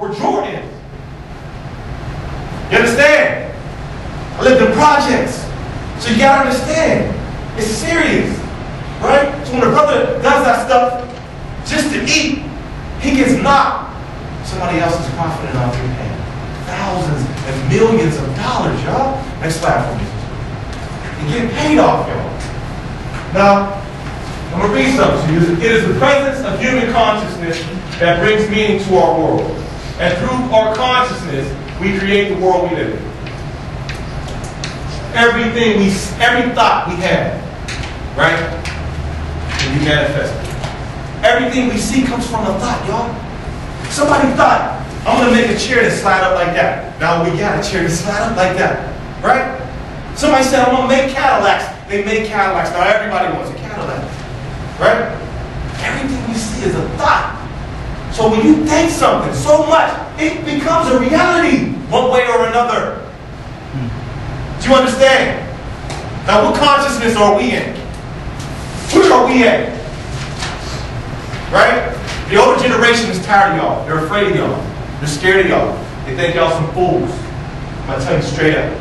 were Jordans. You understand? I lived in projects. So you gotta understand, it's serious, right? So when a brother does that stuff just to eat, he gets knocked. Somebody else is profiting off your pain. Thousands and millions of dollars, y'all. Next slide for me. You get paid off, y'all. Now, I'm gonna read something to you. It is the presence of human consciousness that brings meaning to our world. And through our consciousness, we create the world we live in. Everything we, every thought we have, right? Can manifest it. Everything we see comes from a thought, y'all. Somebody thought, I'm gonna make a chair that slide up like that. Now we got a chair that slide up like that, right? Somebody said, I'm gonna make Cadillacs. They make Cadillacs. Now everybody wants a Cadillac, right? Everything you see is a thought. So when you think something so much, it becomes a reality, one way or another. Do you understand? Now, what consciousness are we in? Where are we at? Right? The older generation is tired of y'all. They're afraid of y'all. They're scared of y'all. They think y'all some fools. I'm gonna tell you straight up.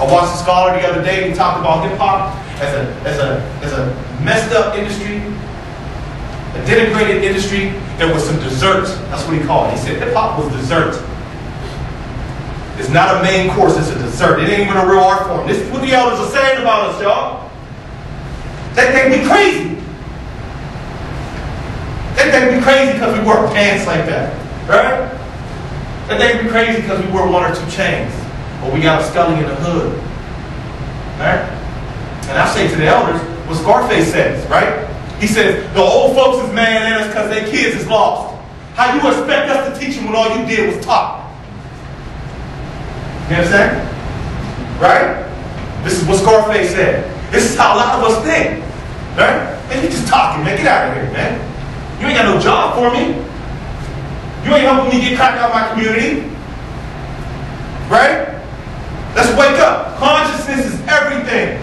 I watched a scholar the other day. He talked about hip hop as a as a as a messed up industry, a denigrated industry. There was some dessert. That's what he called it. He said hip hop was dessert. It's not a main course, it's a dessert. It ain't even a real art form. This is what the elders are saying about us, y'all. They think we crazy. They think we crazy because we wear pants like that, right? They think we crazy because we wear one or two chains, or we got a scully in the hood, right? And I say to the elders what Scarface says, right? He says the old folks is mad at us because their kids is lost. How you expect us to teach them when all you did was talk? You understand? Right? This is what Scarface said. This is how a lot of us think. Right? Man, you just talking, man. Get out of here, man. You ain't got no job for me. You ain't helping me get cracked out of my community. Right? Let's wake up. Consciousness is everything.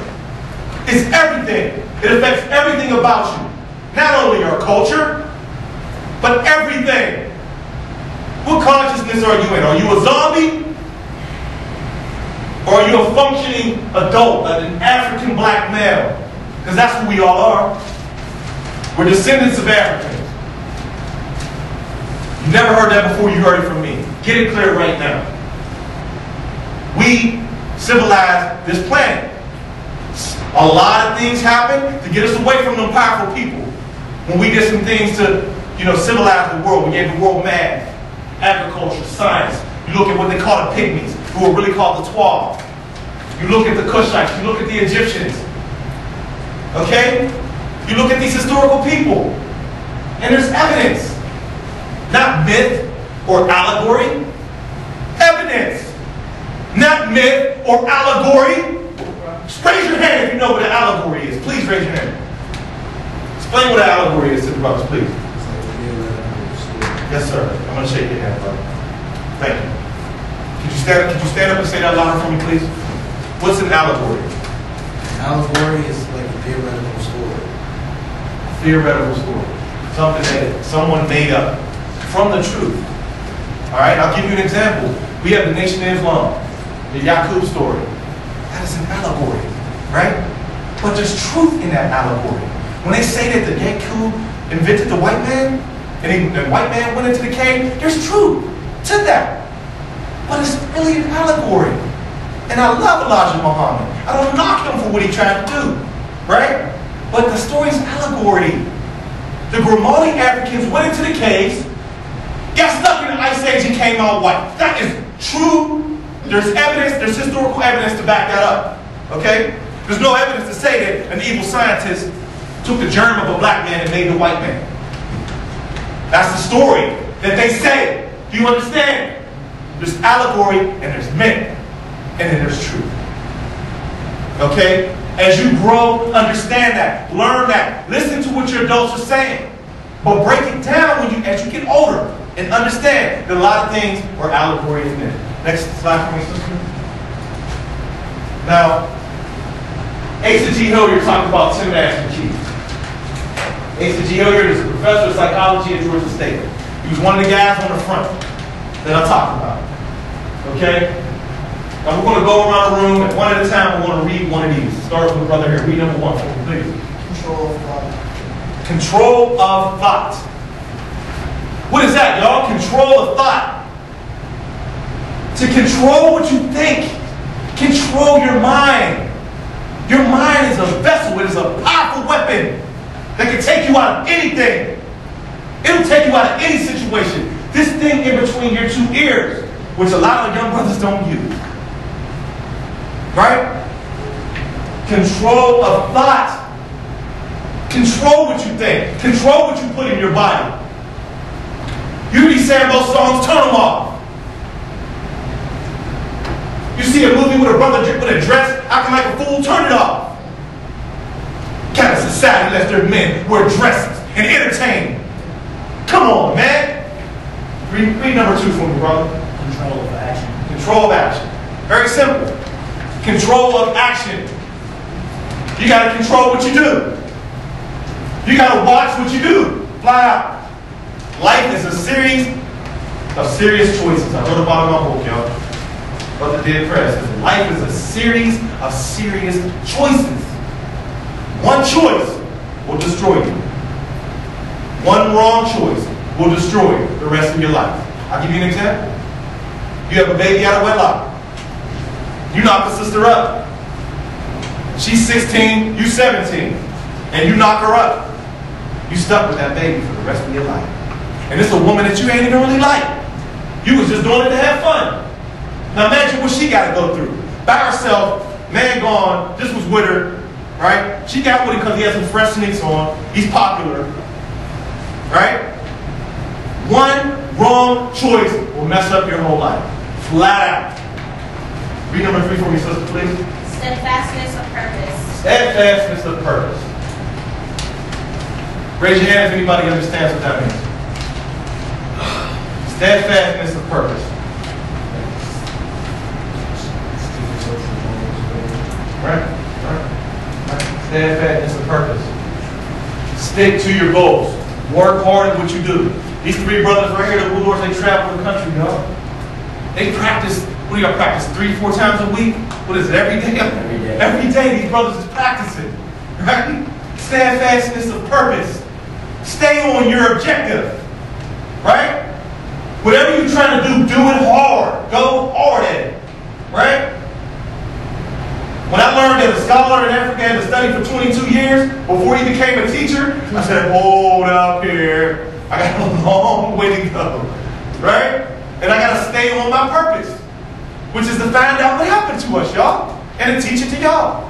It's everything. It affects everything about you. Not only our culture, but everything. What consciousness are you in? Are you a zombie? Or are you a functioning adult, an African black male? Because that's who we all are. We're descendants of Africans. You never heard that before, you heard it from me. Get it clear right now. We civilized this planet. A lot of things happened to get us away from them powerful people. When we did some things to, you know, civilize the world, we gave the world math, agriculture, science. You look at what they call the pygmies, who were really called the Twa. You look at the Kushites, you look at the Egyptians. Okay? You look at these historical people, and there's evidence. Not myth or allegory. Evidence. Not myth or allegory. Just Raise your hand if you know what an allegory is. Please raise your hand. Explain what an allegory is to the brothers, please. Yes, sir. I'm going to shake your hand, brother. Thank you. Could you stand, could you stand up and say that louder for me, please? What's an allegory? An Allegory is like a theoretical story. Theoretical story. Something that someone made up from the truth. All right, I'll give you an example. We have the Nation of Islam, the Yaqub story. That is an allegory, right? But there's truth in that allegory. When they say that the Yaqub invented the white man, and he, the white man went into the cave, there's truth to that. But it's really an allegory. And I love Elijah Muhammad. I don't knock him for what he tried to do, right? But the story's allegory. The Grimaldi Africans went into the caves, got stuck in the ice age, and came out white. That is true. There's evidence, there's historical evidence to back that up. Okay? There's no evidence to say that an evil scientist took the germ of a black man and made the white man. That's the story that they say. Do you understand? There's allegory and there's myth. And then there's truth. Okay? As you grow, understand that. Learn that. Listen to what your adults are saying. But break it down when you as you get older and understand that a lot of things are allegory and myth. Next slide for me. Now, Asa G. Hilliard talked about Tim Master Keys. Asa G. Hilliard is a professor of psychology at Georgia State. He was one of the guys on the front that I talked about. Okay? Now we're going to go around the room and one at a time. We're going to read one of these. Start with the brother here. Read number one for me, please. Control of thought. Control of thought. What is that, y'all? Control of thought. To control what you think. Control your mind. Your mind is a vessel. It is a powerful weapon that can take you out of anything. It'll take you out of any situation. This thing in between your two ears, which a lot of young brothers don't use. Right? Control of thought. Control what you think. Control what you put in your body. You be saying those songs, turn them off. You see a movie with a brother with a dress acting like a fool, turn it off. Kind lets their men wear dresses and entertain. Come on, man. Read, read number two for me, brother. Control of action. Control of action. Very simple. Control of action. You got to control what you do. You got to watch what you do. Fly out. Life is a series of serious choices. I wrote about in my book, y'all. Brother Dead Press. Life is a series of serious choices. One choice will destroy you. One wrong choice will destroy the rest of your life. I'll give you an example. You have a baby out of wedlock. You knock the sister up. She's 16, you 17, and you knock her up. You stuck with that baby for the rest of your life. And it's a woman that you ain't even really like. You was just doing it to have fun. Now imagine what she got to go through. By herself, man gone, this was with her, right? She got with him because he has some fresh sneaks on. He's popular, right? One wrong choice will mess up your whole life. Flat out. Read number three for me, sister, please. Steadfastness of purpose. Steadfastness of purpose. Raise your hand if anybody understands what that means. Steadfastness of purpose. Right? Steadfastness of purpose. Stick to your goals. Work hard at what you do. These three brothers right here, the Woolworths, they travel the country, y'all. They practice, what do y'all practice? Three, four times a week? What is it, every day? Every day. Every day these brothers is practicing. Right? Steadfastness of purpose. Stay on your objective. Right? Whatever you're trying to do, do it hard. Go hard at it. Right? When I learned that a scholar in Africa had to study for 22 years before he became a teacher, I said, hold up here. I got a long way to go. Right? And I got to stay on my purpose, which is to find out what happened to us, y'all, and to teach it to y'all.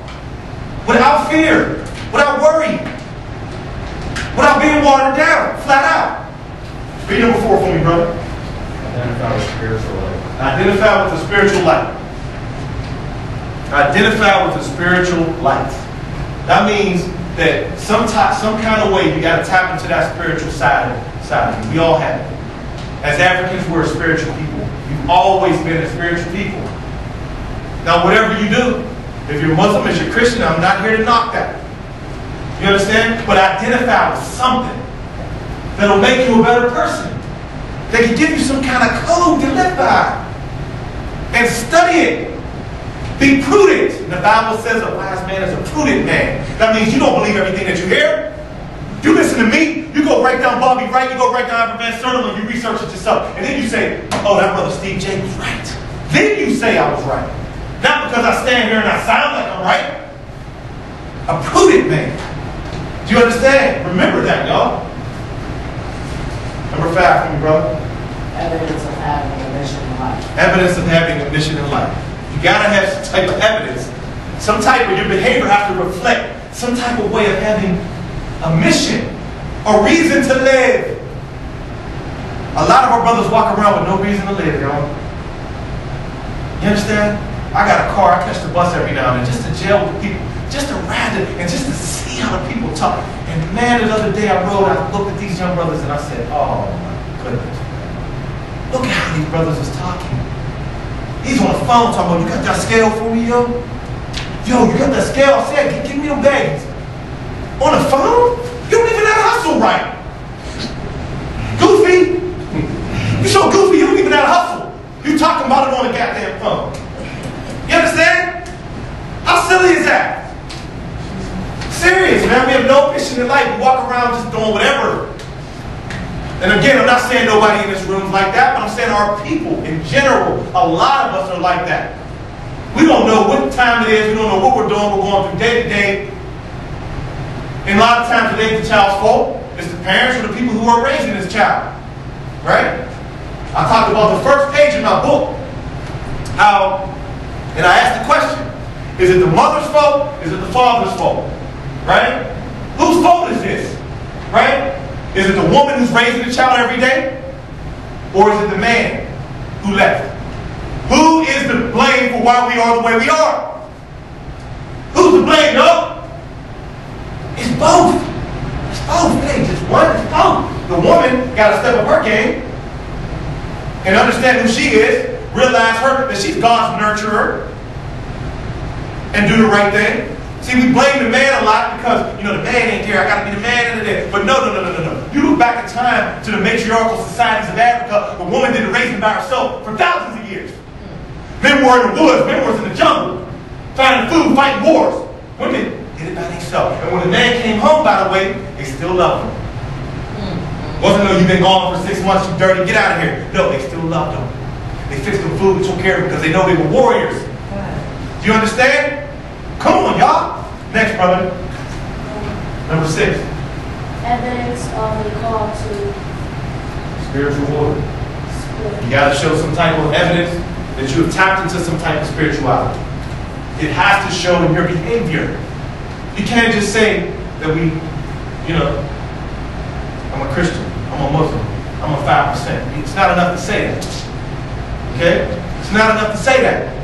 Without fear, without worry, without being watered down, flat out. Read number four for me, brother. Identify with spiritual life. Identify with the spiritual light. Identify with the spiritual light. That means that some some kind of way you got to tap into that spiritual side of, side of you. We all have it. As Africans, we're a spiritual people. You've always been a spiritual people. Now, whatever you do, if you're Muslim, if you're Christian, I'm not here to knock that. You understand? But identify with something that'll make you a better person. That can give you some kind of code to live by. And study it. Be prudent. And the Bible says a wise man is a prudent man. That means you don't believe everything that you hear. You listen to me, you go right down Bobby Wright, you go right down Van Sertima, you research it yourself. And then you say, oh, that brother Steve J was right. Then you say I was right. Not because I stand here and I sound like I'm right. A prudent man. Do you understand? Remember that, y'all. Number five for me, brother. evidence of having a mission in life. Evidence of having a mission in life. You gotta have some type of evidence. Some type of your behavior has to reflect some type of way of having a mission, a reason to live. A lot of our brothers walk around with no reason to live, y'all. You understand? I got a car, I catch the bus every now and then just to jail with people, just to ride it, and just to see how the people talk. And man, the other day I rode, I looked at these young brothers and I said, oh my goodness. Look at how these brothers is talking. He's on the phone talking about, you got that scale for me, yo? Yo, you got that scale? Say, give, me them baggies. On the phone? You don't even know how to hustle right. Goofy? You so goofy, you don't even know how to hustle. You talking about it on the goddamn phone. You understand? How silly is that? Serious, man. We have no mission in life. We walk around just doing whatever not saying nobody in this room is like that, but I'm saying our people in general, a lot of us are like that. We don't know what time it is, we don't know what we're doing, we're going through day to day. And a lot of times it ain't the child's fault, it's the parents or the people who are raising this child. Right? I talked about the first page in my book, how, and I asked the question, is it the mother's fault? Is it the father's fault? Right? Whose fault is this? Right? Is it the woman who's raising the child every day? Or is it the man who left? Who is the blame for why we are the way we are? Who's to blame, no? It's both. It's both. It ain't just one, it's both. The woman got to step up her game and understand who she is, realize her that she's God's nurturer, and do the right thing. See, we blame the man a lot because, you know, the man ain't there. I got to be the man in there. But no, no, no, no, no, no. You look back in time to the matriarchal societies of Africa, the woman did the raising by herself for thousands of years. Men were in the woods, men were in the jungle, finding food, fighting wars. Women did it by themselves. And when the man came home, by the way, they still loved him. Mm-hmm. Wasn't no, you've been gone for six months, you dirty, get out of here. No, they still loved him. They fixed him food, took care of him because they know they were warriors. Do you understand? Come on, y'all. Next, brother. Number six, Evidence of the call to spiritual order. split. You got to show some type of evidence that you have tapped into some type of spirituality. It has to show in your behavior. You can't just say that we, you know, I'm a Christian, I'm a Muslim, I'm a 5%. It's not enough to say that. Okay? It's not enough to say that.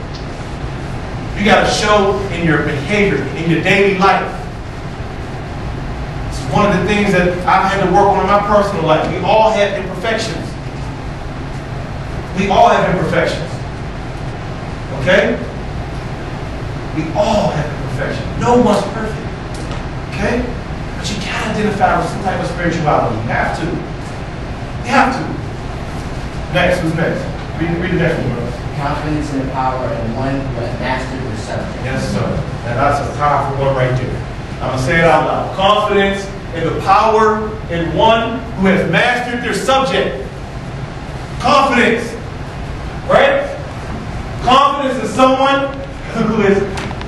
You got to show in your behavior, in your daily life. It's one of the things that I've had to work on in my personal life. We all have imperfections. We all have imperfections. Okay? We all have imperfections. No one's perfect. Okay? But you can identify with some type of spirituality. You have to. You have to. Next, who's next? Read, read the next one, bro. Confidence and power in one who has mastered the subject. Yes, sir. And that's a powerful one right there. I'm going to say it out loud. Confidence in the power in one who has mastered their subject. Confidence. Right? Confidence in someone who has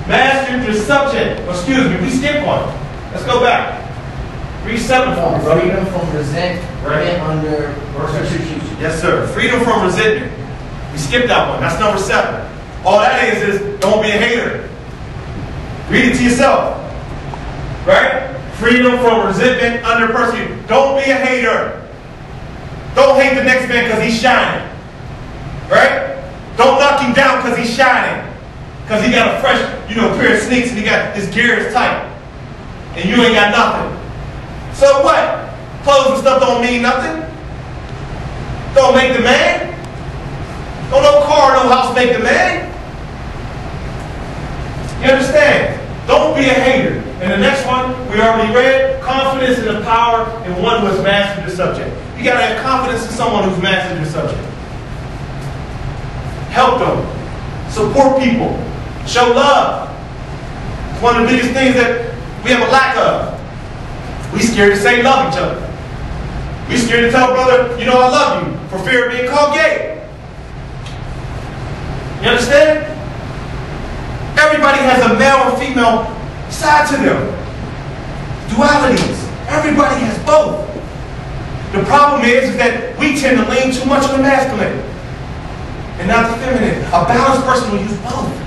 mastered their subject. Excuse me, we skipped one. Let's go back. Read seven for me. Freedom from resentment Right. under persecution. Yes, sir. Freedom from resentment. We skipped that one. That's number seven. All that is is don't be a hater. Read it to yourself. Right? Freedom from resentment under persecution. Don't be a hater. Don't hate the next man because he's shining. Right? Don't knock him down because he's shining. Because he got a fresh, you know, pair of sneaks and he got his gear is tight. And you ain't got nothing. So what? Clothes and stuff don't mean nothing. Don't make the man. Don't no car, no house make the man. You understand? Don't be a hater. And the next one, we already read, confidence in the power in one who has mastered the subject. You gotta have confidence in someone who's mastered the subject. Help them. Support people. Show love. It's one of the biggest things that we have a lack of. We scared to say love each other. We scared to tell brother, you know I love you, for fear of being called gay. You understand? Everybody has a male or female side to them. Dualities. Everybody has both. The problem is, that we tend to lean too much on the masculine and not the feminine. A balanced person will use both.